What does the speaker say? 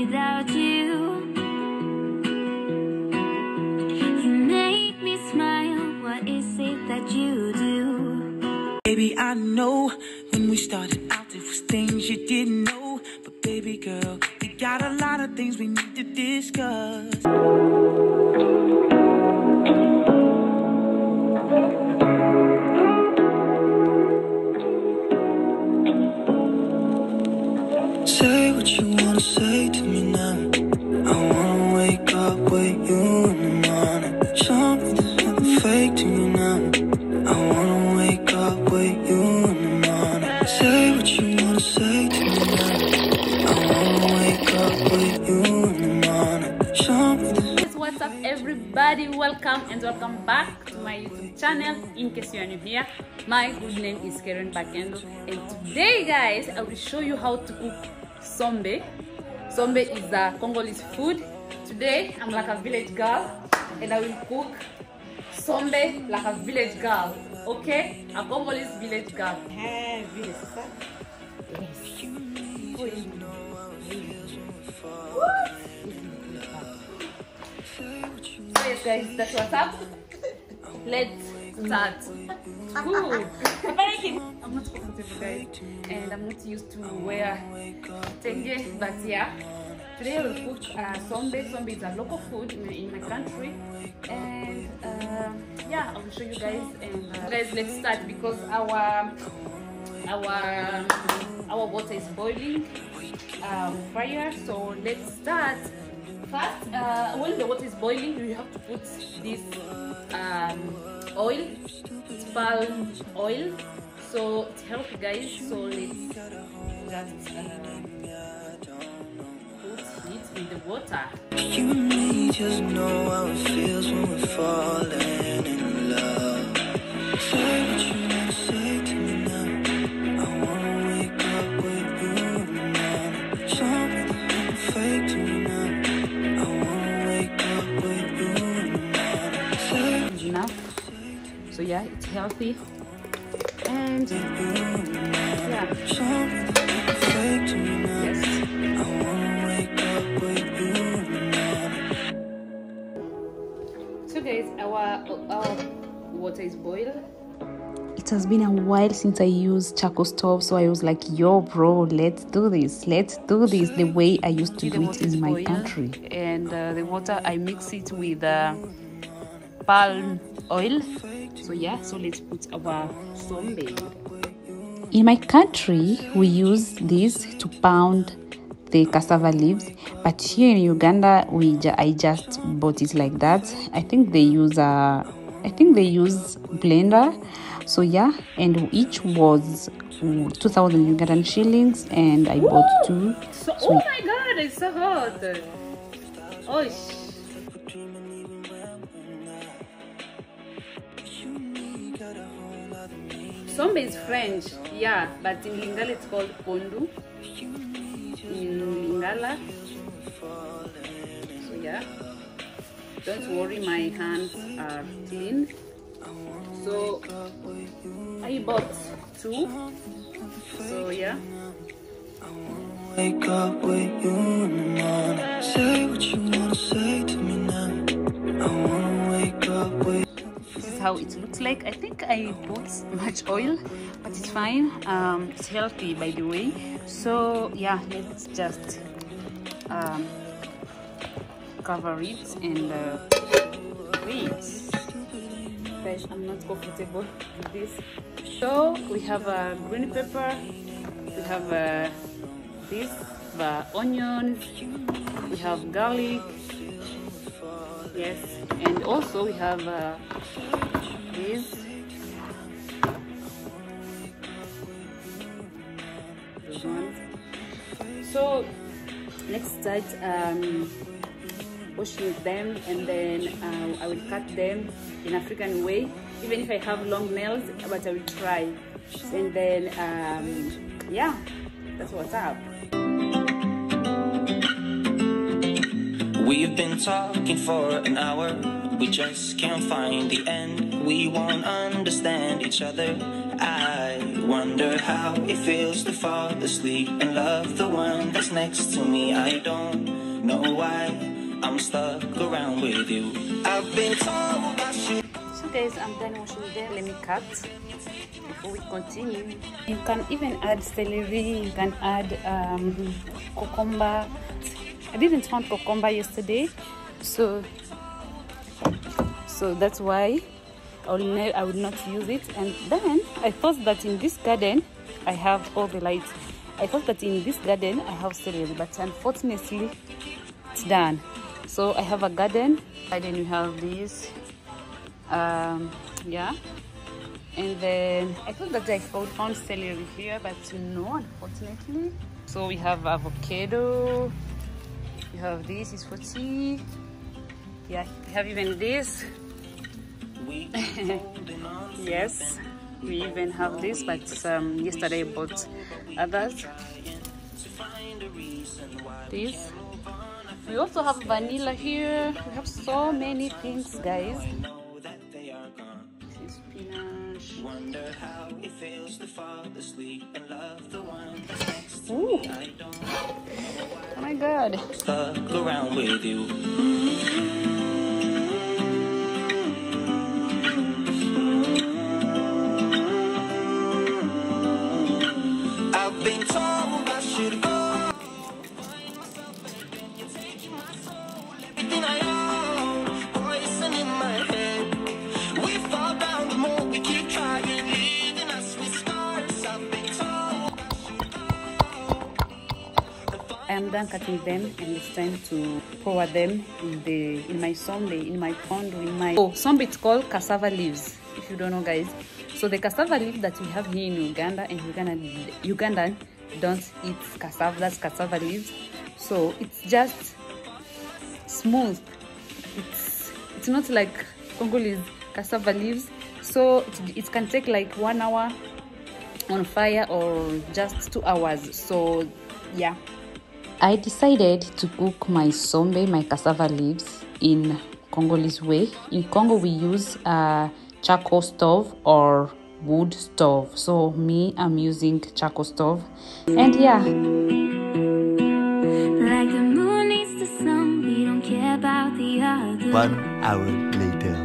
without you. You make me smile. What is it that you do? Baby, I know when we started out, there was things you didn't know. But baby girl, we got a lot of things we need to discuss. Say what you what's up everybody. Welcome and welcome back to my youtube channel in case you are new here my good name is Keren Bakendo. And today guys i will show you how to cook sombe. Sombe is a congolese food. Today i'm like a village girl and i will cook sombe like a village girl okay? A congolese village girl Eh. Guys, that's. Let's start. I'm not comfortable guys and I'm not used to wear tenge but yeah. Today I will cook uh, sombe. Sombe is a local food in, in my country and uh, yeah I will show you guys and uh, guys let's start because our our our water is boiling um, fire so let's start. First uh, when the water is boiling you have to put this um, oil palm oil. So it's healthy guys so let's just uh, put it in the water. You me just know how it feels when we're falling so yeah it's healthy and yeah show me there's nothing fake to me now. yes I wanna wake up with you in the morning. so guys our our water is boiled it has been a while since I used charcoal stove, so I was like, yo, bro, let's do this. Let's do this the way I used to See, do it in my boiled, country. and uh, the water I mix it with uh, palm oil so yeah so let's put our sombe In my country, we use this to pound the cassava leaves, but here in Uganda, we I just bought it like that. I think they use a, I think they use blender. So yeah, and each was mm, 2,000 Ugandan shillings, and I bought two. so So oh my god it's so hot oh Sombe is French, yeah, but in Lingala it's called Pondu. In Lingala. So yeah. Don't worry, my hands are clean. So I bought two. So yeah. Wake up with you in the morning. Say what you how it looks like. I think I bought much oil, but it's fine. Um, it's healthy, by the way. So yeah, let's just um, cover it and uh, wait. Guys, I'm not comfortable with this. So we have a green pepper. We have uh, this, the onions. We have garlic. Yes, and also we have uh, Those. So let's start um, washing them and then uh, I will cut them in African way even if I have long nails but I will try and then um, yeah that's what's up We've been talking for an hour. We just can't find the end. We won't understand each other. I wonder how it feels to fall asleep and love the one that's next to me. I don't know why I'm stuck around with you. I've been told I should. So guys, I'm done washing them. Let me cut before we continue. You can even add celery. You can add um, cucumber. I didn't find cucumber yesterday, so so that's why I will, I not use it. And then I thought that in this garden I have all the lights. I thought that in this garden I have celery, but unfortunately it's done. So I have a garden, and then you have this um yeah and then i thought that i found, celery here but no unfortunately so we have avocado you have this is for tea yeah we have even this yes we even have this but um yesterday i bought others to find a reason why. this we also have vanilla here we have so many things guys know that they are gone. this is spinach Wonder how it feels to fall asleep and love the one next to Ooh. me. I don't oh my god stuck around with you. I am done cutting them and it's time to pour them in the in my sombe, in my pond, in my oh sombe it's called cassava leaves. If you don't know guys. So the cassava leaf that we have here in Uganda and Uganda Ugandan don't eat cassava, that's cassava leaves. So it's just smooth. It's it's not like Congolese cassava leaves. So it, it can take like one hour on fire or just two hours. So yeah. I decided to cook my sombe, my cassava leaves, in Congolese way. In Congo, we use a charcoal stove or wood stove. So me, I'm using charcoal stove, and yeah, Like the moon needs the sun, we don't care about the other. One hour later.